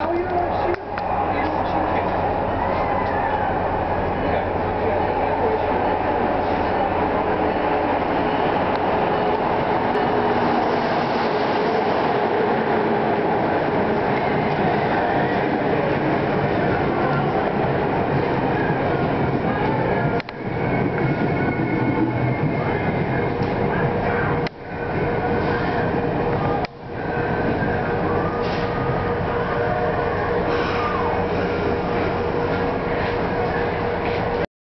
Oh, yeah.